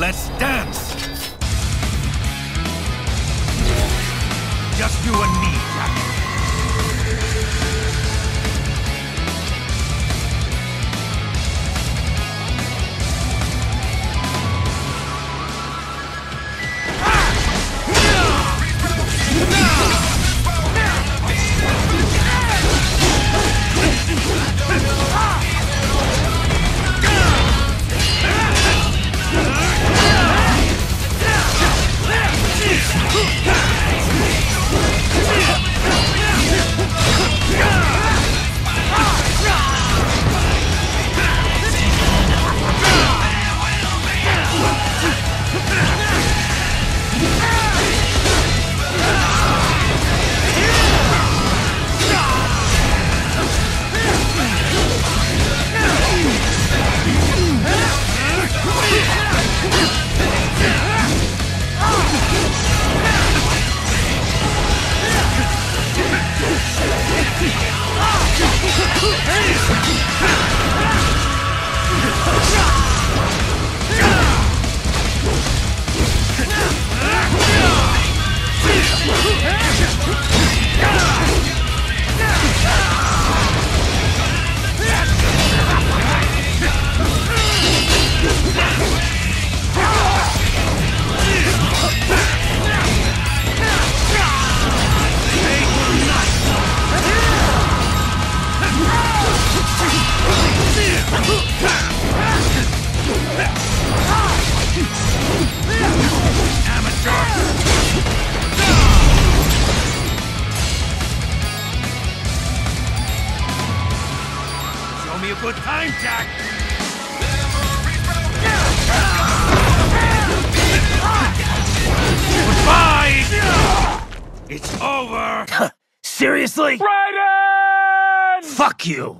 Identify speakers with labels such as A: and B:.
A: Let's dance! Just you and me, Jack. Hey! Show me a good time, Jack! Goodbye! It's over!
B: Seriously?
A: Raiden!
B: Fuck you!